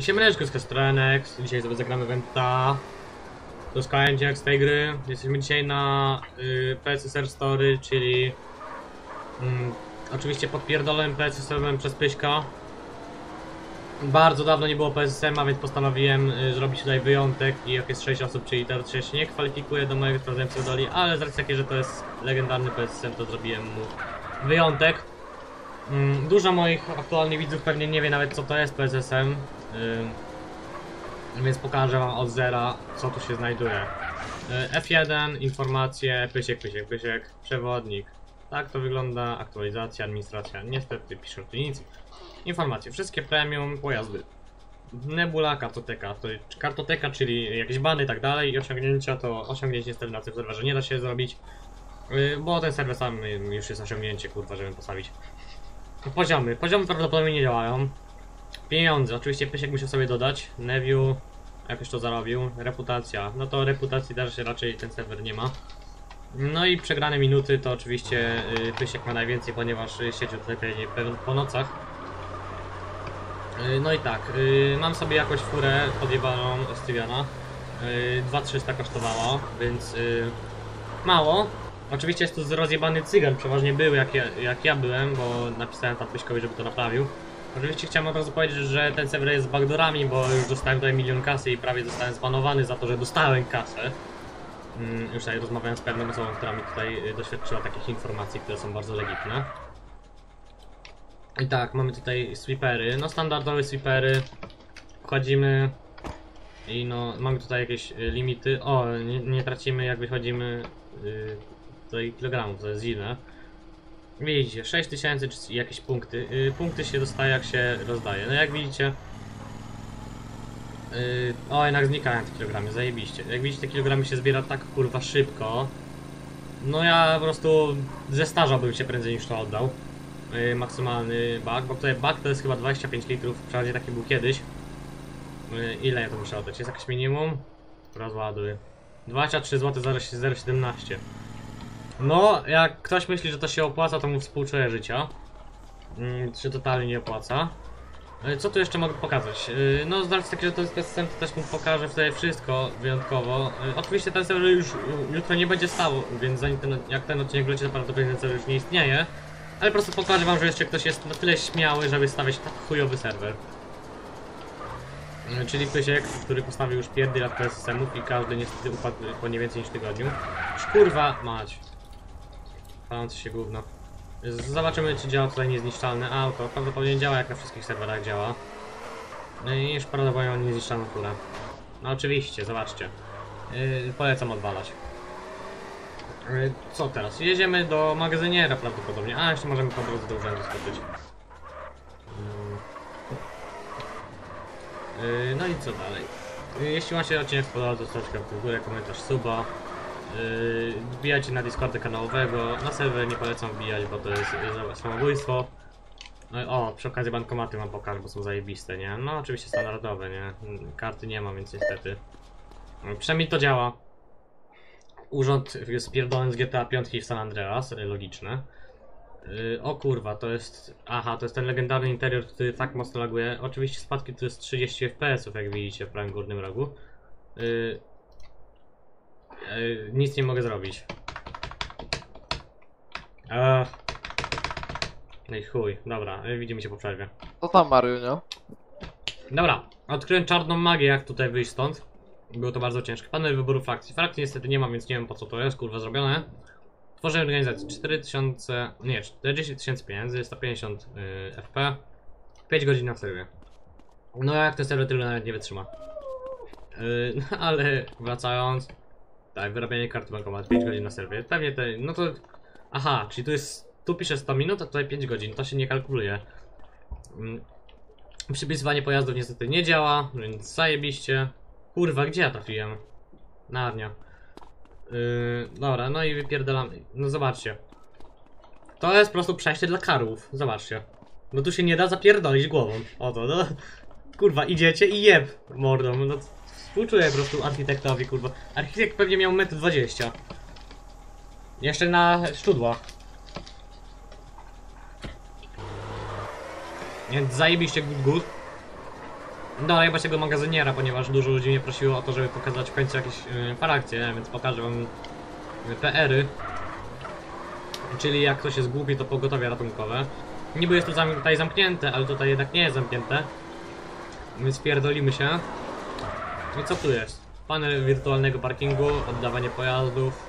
Siemaneczko z Kastronex, dzisiaj sobie zagramy Venta. To jest z tej gry. Jesteśmy dzisiaj na y, PSSR Story, czyli mm, oczywiście podpierdolonym PSSR-em przez Pyśka. Bardzo dawno nie było PSSM-a, więc postanowiłem y, zrobić tutaj wyjątek i jak jest 6 osób, czyli teoretycznie się nie kwalifikuje do mojego sprawdzenia pseudoli, ale z racji takiej, że to jest legendarny PSSM, to zrobiłem mu wyjątek. Mm, Dużo moich aktualnych widzów pewnie nie wie nawet co to jest PSSM. Więc pokażę wam od zera co tu się znajduje. Y, F1, informacje, pysiek, pysiek, pysiek, przewodnik. Tak to wygląda, aktualizacja, administracja. Niestety piszę tu nic. Informacje, wszystkie premium, pojazdy. Nebula, kartoteka, to kartoteka, czyli jakieś bany i tak dalej i osiągnięcia to osiągnięcie niestety na tym serwerze nie da się zrobić. y, Bo ten serwer sam y, już jest osiągnięcie, kurwa, żeby postawić. Poziomy. Poziomy prawdopodobnie nie działają. Pieniądze. Oczywiście Pysiek musiał sobie dodać. Neview jakoś to zarobił. Reputacja. No to reputacji też raczej ten serwer nie ma. No i przegrane minuty to oczywiście y, Pysiek ma najwięcej, ponieważ y, siedział tutaj po nocach. Y, No i tak, mam sobie jakąś furę podjebaną Stywiana. Y, 2300 kosztowała, więc mało. Oczywiście jest to rozjebany cygan, przeważnie był jak ja, jak ja byłem, bo napisałem tam Pyśkowi, żeby to naprawił. Oczywiście chciałem od razu powiedzieć, że ten serwer jest z backdoorami, bo już dostałem tutaj milion kasy i prawie zostałem zbanowany za to, że dostałem kasę. Mm, już tutaj rozmawiałem z pewną osobą, która mi tutaj y, doświadczyła takich informacji, które są bardzo legitne. I tak, mamy tutaj sweepery, no standardowe sweepery. Wchodzimy i no, mamy tutaj jakieś y, limity. O, nie, nie tracimy jak wychodzimy y, tutaj kilogramów, to jest źle. Widzicie, 6000 czy jakieś punkty. Y, punkty się dostaje jak się rozdaje. No jak widzicie. y, o, jednak znikają te kilogramy, zajebiście. Jak widzicie, te kilogramy się zbiera tak kurwa szybko. No ja po prostu zestarzałbym się prędzej niż to oddał. Y, maksymalny bak, bo tutaj bak to jest chyba 25 litrów, przynajmniej taki był kiedyś. Y, ile ja to muszę oddać? Jest jakieś minimum? Rozładuj. 23 zł 0,17 No, jak ktoś myśli, że to się opłaca, to mu współczuję życia. Mm, się totalnie nie opłaca. Y, Co tu jeszcze mogę pokazać? Y, No, z racji że to jest PSM, to też mu pokażę tutaj wszystko wyjątkowo. Y, Oczywiście ten serwer już jutro nie będzie stał, więc zanim ten, jak ten odcinek wleci, to prawdopodobnie ten serwer już nie istnieje. Ale po prostu pokażę wam, że jeszcze ktoś jest na tyle śmiały, żeby stawiać tak chujowy serwer. Czyli Pysiek, który postawił już pierdy lat PSM-ów i każdy niestety upadł po nie więcej niż tygodniu. Kurwa mać. Palące się gówno. Zobaczymy czy działa tutaj niezniszczalne auto. Prawdopodobnie działa jak na wszystkich serwerach działa. No i już prawdopodobnie mam niezniszczalną kulę. No oczywiście, zobaczcie. Yy, polecam odwalać. Yy, co teraz? Jedziemy do magazyniera prawdopodobnie. A, jeszcze możemy po drodze do urzędu skoczyć. Yy, no i co dalej? Yy, jeśli się odcinek spodobał, to w górę, komentarz, suba. Yy, wbijajcie na Discorda kanałowego. Na serwer nie polecam wbijać, bo to jest yy, samobójstwo. No o, przy okazji bankomaty wam pokażę, bo są zajebiste, nie? No oczywiście standardowe, nie? Karty nie ma, więc niestety. No, Przynajmniej to działa. Urząd jest pierdolony z GTA 5 w San Andreas, yy, logiczne. Yy, o kurwa, to jest... Aha, to jest ten legendarny interior, który tak mocno laguje. Oczywiście spadki to jest 30 fps, jak widzicie w prawym górnym rogu. Yy, yy, nic nie mogę zrobić. Eee. No i chuj, dobra, yy, widzimy się po przerwie. Co tam Mariunio? Dobra, odkryłem czarną magię, jak tutaj wyjść stąd. Było to bardzo ciężkie. Panel wyboru frakcji. Frakcji niestety nie ma, więc nie wiem po co to jest, kurwa, zrobione. Tworzę organizację. 4000, nie, 40 tysięcy pieniędzy, 150 yy, FP. 5 godzin na serwie. No jak ten serwer tyle nawet nie wytrzyma. Yy, no ale wracając. Tak, wyrabianie karty bankomat 5 godzin na serwie. Pewnie te, no to... Aha, czyli tu jest, tu pisze 100 minut, a tutaj 5 godzin, to się nie kalkuluje. Mm, Przypisywanie pojazdów niestety nie działa, więc zajebiście. Kurwa, gdzie ja trafiłem? Narnia. Yy, dobra, no i wypierdalamy. No zobaczcie. To jest po prostu przejście dla karłów. Zobaczcie. No tu się nie da zapierdolić głową. Oto, no. Kurwa, idziecie i jeb mordą. No współczuję po prostu architektowi, kurwa. Architekt pewnie miał 1,20 m. Jeszcze na szczudłach. Więc zajebiście good good. No, chyba tego magazyniera, ponieważ dużo ludzi mnie prosiło o to, żeby pokazać w końcu jakieś yy, parakcje, więc pokażę wam yy, PR-y. Czyli jak ktoś jest głupi, to pogotowie ratunkowe. Niby jest to tutaj zamknięte, ale tutaj jednak nie jest zamknięte. Więc pierdolimy się. I co tu jest? Panel wirtualnego parkingu, oddawanie pojazdów.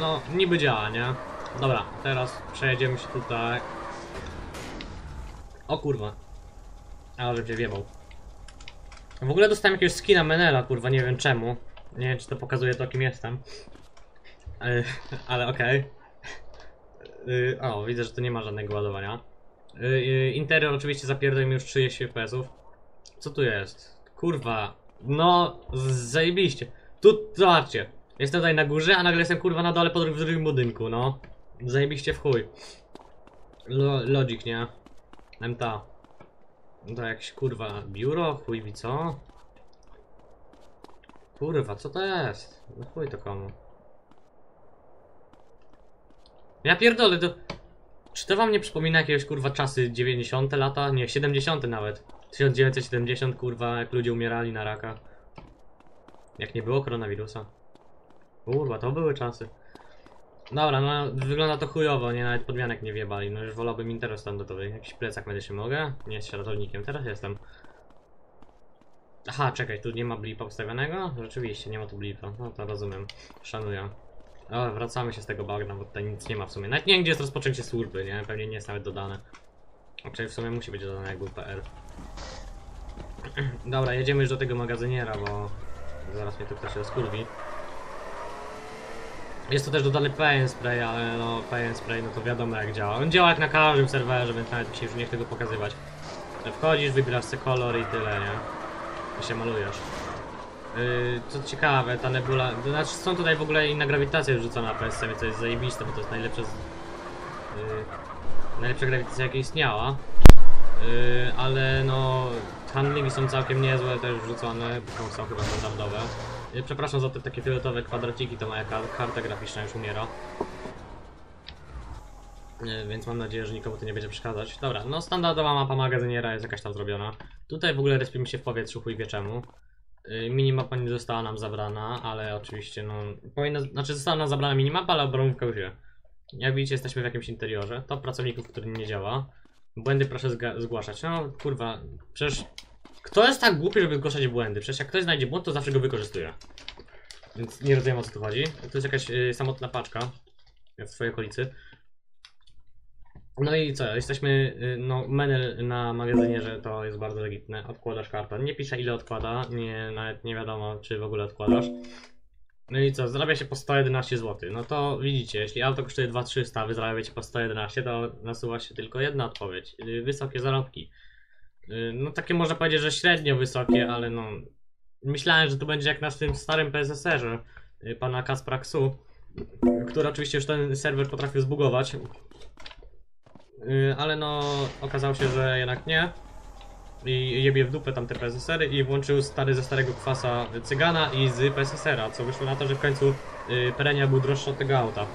No, niby działa, nie? Dobra, teraz przejedziemy się tutaj. O kurwa. A, że się wjebał. W ogóle dostałem jakiegoś skina Menela, kurwa, nie wiem czemu. Nie wiem, czy to pokazuje to, kim jestem. Ale, ale okej. Y, O, widzę, że to nie ma żadnego ładowania. Y, y, Interior oczywiście zapierdol mi już 30 FPS-ów. Co tu jest? Kurwa. No, zajebiście. Tu, zobaczcie. Jestem tutaj na górze, a nagle jestem kurwa na dole po w drugim budynku, no. Zajebiście w chuj. Lo, logic, nie? MTA. To jakieś kurwa biuro, chuj wie co? Kurwa, co to jest? No chuj to komu? Ja pierdolę, to... Czy to wam nie przypomina jakiegoś kurwa czasy 90 lata? Nie, 70 nawet. 1970 kurwa, jak ludzie umierali na raka. Jak nie było koronawirusa. Kurwa, to były czasy. Dobra, no wygląda to chujowo, nie nawet podmianek nie wjebali. No już wolałbym interes standardowy. Jakiś plecak medyczny mogę? Nie jest ratownikiem, teraz jestem. Aha, czekaj, tu nie ma blipa ustawionego? Rzeczywiście, nie ma tu blipa. No to rozumiem. Szanuję. O, wracamy się z tego bagna, bo tutaj nic nie ma w sumie. Nawet nie gdzie jest rozpoczęcie służby, nie? Pewnie nie jest nawet dodane. Czyli w sumie musi być dodane, jak był PR. Dobra, jedziemy już do tego magazyniera, bo zaraz mnie tu ktoś rozkurwi. Jest tu też dodany PN Spray, ale no PN Spray no to wiadomo jak działa. On działa jak na każdym serwerze, więc nawet się już nie chce tego pokazywać. Wchodzisz, wybierasz sobie kolor i tyle, nie? I się malujesz. Yy, co ciekawe, ta nebula. To znaczy są tutaj w ogóle inna grawitacja wrzucona na PSC, co jest zajebiste, bo to jest najlepsze. Z, yy, najlepsza grawitacja jaka istniała. Yy, ale no. Handlingi są całkiem niezłe, też wrzucone, bo są chyba standardowe. Yy, przepraszam za te takie fioletowe kwadraciki, to moja kar karta graficzna już umiera. Yy, więc mam nadzieję, że nikomu to nie będzie przeszkadzać. Dobra, no standardowa mapa magazyniera jest jakaś tam zrobiona. Tutaj w ogóle respimy się w powietrzu, chuj wie czemu. Y, Minimapa nie została nam zabrana, ale oczywiście no powinna, znaczy została nam zabrana minimapa, ale obrąbka już wie. Jak widzicie jesteśmy w jakimś interiorze, to pracowników, który nie działa. Błędy proszę zgłaszać. No kurwa, przecież kto jest tak głupi, żeby zgłaszać błędy? Przecież jak ktoś znajdzie błąd, to zawsze go wykorzystuje. Więc nie rozumiem o co tu chodzi. To jest jakaś y, samotna paczka w twojej okolicy. No i co, jesteśmy, y, no menel na magazynie, że to jest bardzo legitne, odkładasz kartę, nie pisze ile odkłada, nie, nawet nie wiadomo czy w ogóle odkładasz. No i co, zarabia się po 111 zł, no to widzicie, jeśli auto kosztuje 2300, a wy zarabiacie po 111, to nasuwa się tylko jedna odpowiedź, y, wysokie zarobki. Y, No takie można powiedzieć, że średnio wysokie, ale no, myślałem, że to będzie jak na tym starym PSSR-ze y, pana Kaspra Ksu, który oczywiście już ten serwer potrafił zbugować, ale no okazało się, że jednak nie. I jebie w dupę tamte PSSR-y i włączył stary ze starego kwasa cygana i z PSSR-a, co wyszło na to, że w końcu yy, Perenia był droższy od tego auta.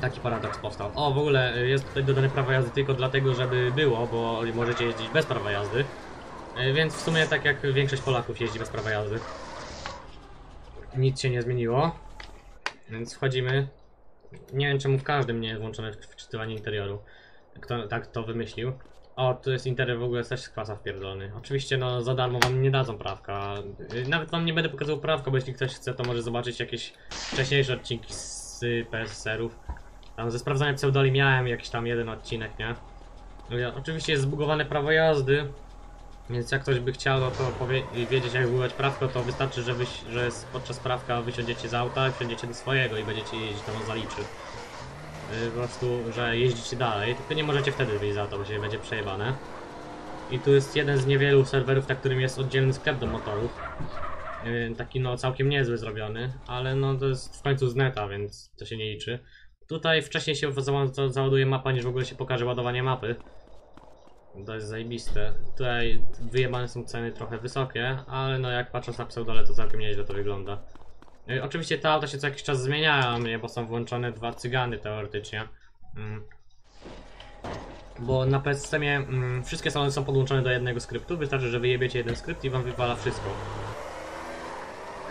Taki paradoks powstał. O, w ogóle y, jest tutaj dodane prawo jazdy tylko dlatego, żeby było, bo możecie jeździć bez prawa jazdy. Y, Więc w sumie tak jak większość Polaków jeździ bez prawa jazdy. Nic się nie zmieniło. Więc wchodzimy. Nie wiem czemu w każdym nie jest włączone wczytywanie interioru. Kto tak to wymyślił? O, tu jest interior w ogóle też z kwasa wpierdolony. Oczywiście no za darmo wam nie dadzą prawka. Nawet wam nie będę pokazywał prawka, bo jeśli ktoś chce to może zobaczyć jakieś wcześniejsze odcinki z PSR-ów. Tam ze sprawdzania pseudoli miałem jakiś tam jeden odcinek, nie? No oczywiście jest zbugowane prawo jazdy. Więc jak ktoś by chciał no to wiedzieć jak zbugować prawko, to wystarczy, że, że podczas prawka wysiądziecie z auta, wsiądziecie do swojego i będziecie jeździć, to on zaliczy. Yy, po prostu, że jeździcie dalej, tylko nie możecie wtedy wyjść z auta, bo się będzie przejebane. I tu jest jeden z niewielu serwerów, na którym jest oddzielny sklep do motorów. Yy, taki no całkiem niezły zrobiony, ale no to jest w końcu z neta, więc to się nie liczy. Tutaj wcześniej się za- za- załaduje mapa, niż w ogóle się pokaże ładowanie mapy. To jest zajebiste. Tutaj wyjebane są ceny trochę wysokie, ale no jak patrząc na pseudole to całkiem nieźle to wygląda. Y, Oczywiście te auta się co jakiś czas zmieniają, nie? bo są włączone dwa cygany teoretycznie. Mm. Bo na PSM-ie mm, wszystkie salony są podłączone do jednego skryptu, wystarczy, że wyjebiecie jeden skrypt i wam wywala wszystko.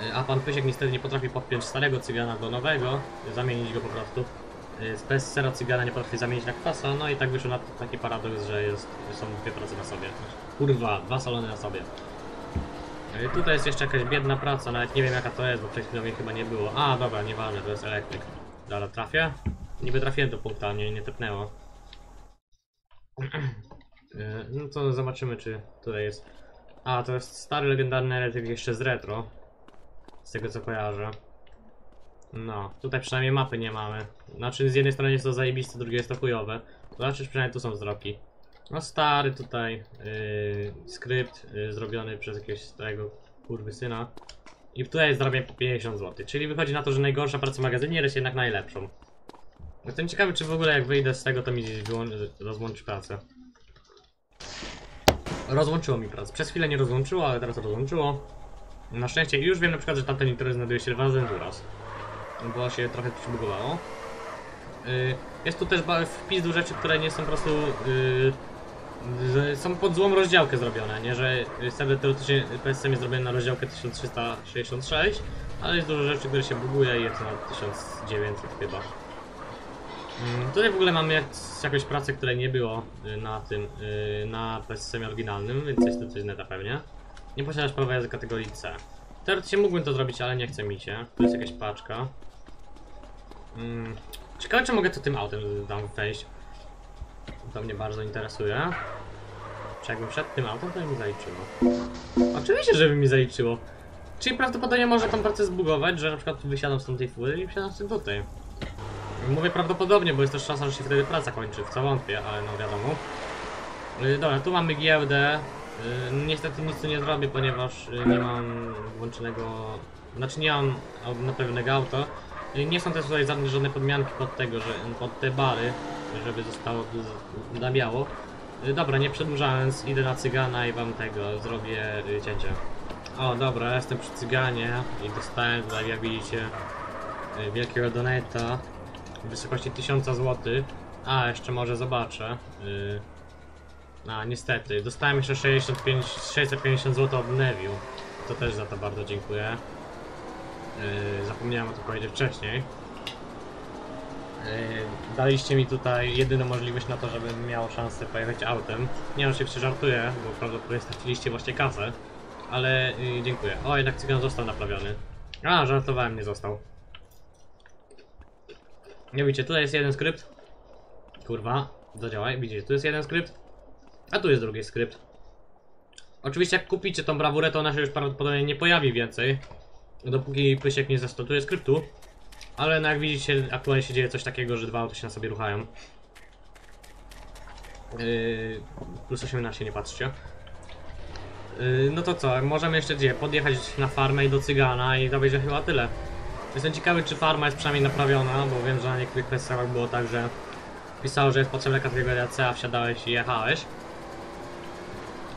Y, A pan Pysiek niestety nie potrafi podpiąć starego cygana do nowego, zamienić go po prostu. Y, Z PS0 cygana nie potrafi zamienić na kwasa, no i tak wyszło na taki paradoks, że jest, są dwie prace na sobie. Kurwa, dwa salony na sobie. Y, Tutaj jest jeszcze jakaś biedna praca, nawet nie wiem jaka to jest, bo przed chwilą jej chyba nie było. A, dobra, nieważne, to jest elektryk. Dobra, trafię? Niby trafiłem do punktu, a mnie nie tepnęło. Y, No to zobaczymy, czy tutaj jest. A, to jest stary, legendarny elektryk jeszcze z retro. Z tego co kojarzę. No, tutaj przynajmniej mapy nie mamy. Znaczy, z jednej strony jest to zajebiste, z drugiej jest to chujowe. Znaczy, przynajmniej tu są wzroki. No, stary tutaj yy, skrypt yy, zrobiony przez jakiegoś starego kurwy syna. I tutaj jest zarabianie po 50 zł. Czyli wychodzi na to, że najgorsza praca magazynier jest jednak najlepszą. Jestem ciekawy, czy w ogóle jak wyjdę z tego, to mi rozłączy pracę. Rozłączyło mi pracę. Przez chwilę nie rozłączyło, ale teraz rozłączyło. Na szczęście już wiem na przykład, że tamten nitro znajduje się w Zenduras. Bo się trochę przybugowało. Yy, jest tu też wpis do rzeczy, które nie są po prostu... Yy, że są pod złą rozdziałkę zrobione, nie? Że serwer teoretycznie PSM jest zrobiony na rozdziałkę 1366, ale jest dużo rzeczy, które się buguje i jest na 1900 chyba. Mm, Tutaj w ogóle mamy jak, jakąś pracę, której nie było y, na tym, y, na PSM oryginalnym, więc jest to coś neta pewnie. Nie posiadasz prawa jazdy kategorii C. Teoretycznie mógłbym to zrobić, ale nie chce mi się. Tu jest jakaś paczka. Mm. Ciekawe, czy mogę tu tym autem tam wejść. To mnie bardzo interesuje. Czy jakbym przed tym autem, to by mi zaliczyło. Oczywiście, żeby mi zaliczyło. Czyli prawdopodobnie może tą pracę zbugować, że na przykład wysiadam z tej fury i wsiadam z tutaj. Mówię prawdopodobnie, bo jest też szansa, że się wtedy praca kończy, w co wątpię, ale no wiadomo. Yy, dobra, tu mamy giełdę. Yy, niestety nic tu nie zrobię, ponieważ yy, nie mam włączonego... Znaczy nie mam naprawionego auta. Yy, nie są też tutaj żadne, żadne podmianki pod tego, że pod te bary, żeby zostało na biało. Yy, dobra, nie przedłużając, idę na cygana i wam tego, zrobię yy, cięcie. O, dobra, jestem przy cyganie i dostałem tutaj, jak widzicie, yy, wielkiego donata w wysokości 1000 zł. A, jeszcze może zobaczę. A, niestety, dostałem jeszcze 65, 650 zł od Neviu. To też za to bardzo dziękuję. Zapomniałem o tym powiedzieć wcześniej. Yy, daliście mi tutaj jedyną możliwość na to, żebym miał szansę pojechać autem. Nie oczywiście żartuję, bo prawdopodobnie straciliście właśnie kasę. Ale yy, dziękuję. O, jednak cygan został naprawiony. A, żartowałem, nie został. Nie widzicie, tutaj jest jeden skrypt. Kurwa, zadziałaj, widzicie, tu jest jeden skrypt. A tu jest drugi skrypt. Oczywiście jak kupicie tą brawurę, to ona się już prawdopodobnie nie pojawi więcej. Dopóki Pysiek nie zastosuje skryptu. Ale no jak widzicie, aktualnie się dzieje coś takiego, że dwa auty się na sobie ruchają. Yy, plus 18 nie patrzcie. Yy, no to co, możemy jeszcze gdzie? Podjechać na farmę i do cygana i to będzie chyba tyle. Jestem ciekawy, czy farma jest przynajmniej naprawiona, bo wiem, że na niektórych kwestiach było tak, że pisało, że jest potrzebna kategoria C, a wsiadałeś i jechałeś.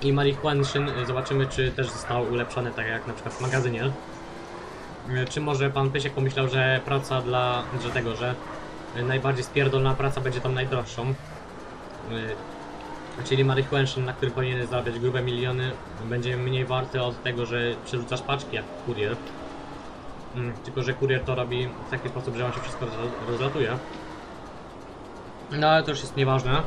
I marihuanszyn, zobaczymy, czy też zostało ulepszone, tak jak na przykład w magazynie. Y, Czy może pan Pysiek pomyślał, że praca dla, że tego, że y, najbardziej spierdolna praca będzie tą najdroższą. Y, Czyli marihuanszyn, na który powinien zarabiać grube miliony, będzie mniej warty od tego, że przerzucasz paczki jak kurier. Mm, tylko, że kurier to robi w taki sposób, że on się wszystko roz- rozlatuje. No ale to już jest nieważne.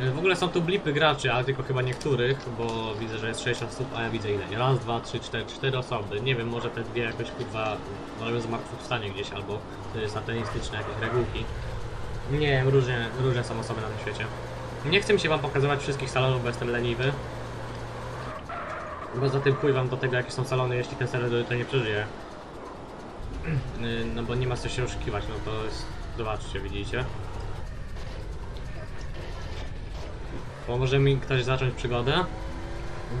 W ogóle są tu blipy graczy, ale tylko chyba niektórych, bo widzę, że jest 6 osób, a ja widzę ile? Raz, dwa, trzy, cztery, cztery osoby. Nie wiem, może te dwie jakoś kurwa robią zmartwychwstanie gdzieś, albo satanistyczne jakieś regułki. Nie wiem, różnie, różne są osoby na tym świecie. Nie chcę mi się wam pokazywać wszystkich salonów, bo jestem leniwy. Bo za tym pływam do tego, jakie są salony, jeśli ten serwer to nie przeżyje. No bo nie ma co się oszukiwać, no to jest... Zobaczcie, widzicie? Pomoże mi ktoś zacząć przygodę?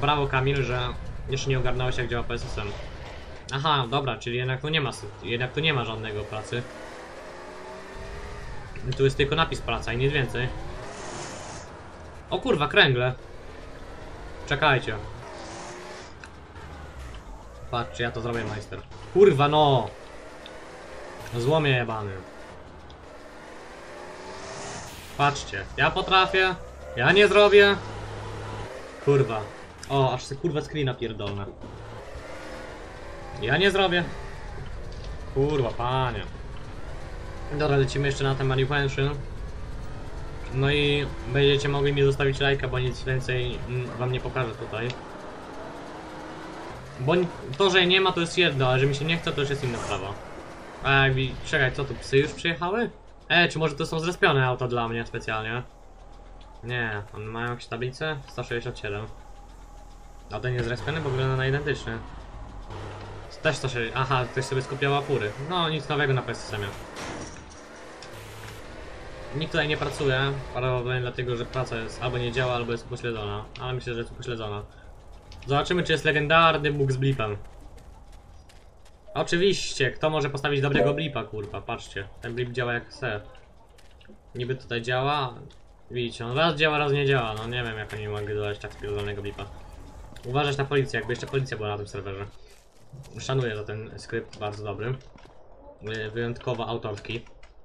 Brawo Kamil, że jeszcze nie ogarnąłeś jak działa PSSM. Aha, dobra, czyli jednak tu nie ma, jednak tu nie ma żadnego pracy. Tu jest tylko napis praca i nic więcej. O kurwa, kręgle. Czekajcie. Patrzcie, ja to zrobię, majster. Kurwa, no! Złomie jebany. Patrzcie, ja potrafię, Ja nie zrobię. Kurwa. O, aż se kurwa screena pierdolne. Ja nie zrobię. Kurwa, panie. Dobra, lecimy jeszcze na ten Pension. No i będziecie mogli mi zostawić lajka, bo nic więcej mm, wam nie pokażę tutaj. Bo to, że nie ma to jest jedno, ale że mi się nie chce to już jest inna sprawa. Wi- czekaj, co tu, psy już przyjechały? E, czy może to są zrespione auta dla mnie specjalnie? Nie, one mają jakieś tablice? 167. A ten jest zrespiony, bo wygląda na identyczny. Też 160. Aha, ktoś sobie skopiował fury. No, nic nowego na PSM-ie. Nikt tutaj nie pracuje, prawdopodobnie dlatego, że praca jest albo nie działa, albo jest upośledzona. Ale myślę, że jest upośledzona. Zobaczymy, czy jest legendarny Bóg z blipem. Oczywiście, kto może postawić dobrego blipa, kurwa, patrzcie. Ten blip działa jak chce. Niby tutaj działa. Widzicie, on raz działa, raz nie działa. No nie wiem, jak oni mogli dodać tak spierdolonego blipa. Uważać na policję, jakby jeszcze policja była na tym serwerze. Szanuję za ten skrypt, bardzo dobry. Wy- Wyjątkowo autorski.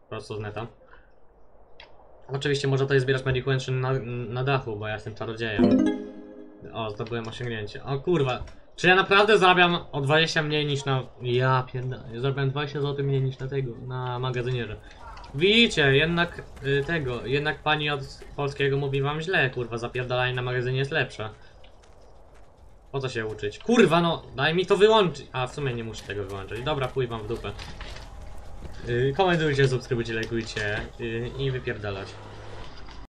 Prosto z neta. Oczywiście można tutaj zbierać Magic Wention na, na dachu, bo ja jestem czarodziejem. O, zdobyłem osiągnięcie. O kurwa. Czy ja naprawdę zarabiam o 20 mniej niż na... Ja pierdolę. Zarabiam 20 zł mniej niż na tego, na magazynierze. Widzicie, jednak y, tego, jednak pani od polskiego mówi wam źle, kurwa, zapierdalanie na magazynie jest lepsze. Po co się uczyć? Kurwa, no, daj mi to wyłączyć. A, w sumie nie muszę tego wyłączyć. Dobra, chuj wam w dupę. Yy, komentujcie, subskrybujcie, lajkujcie yy, i wypierdalać.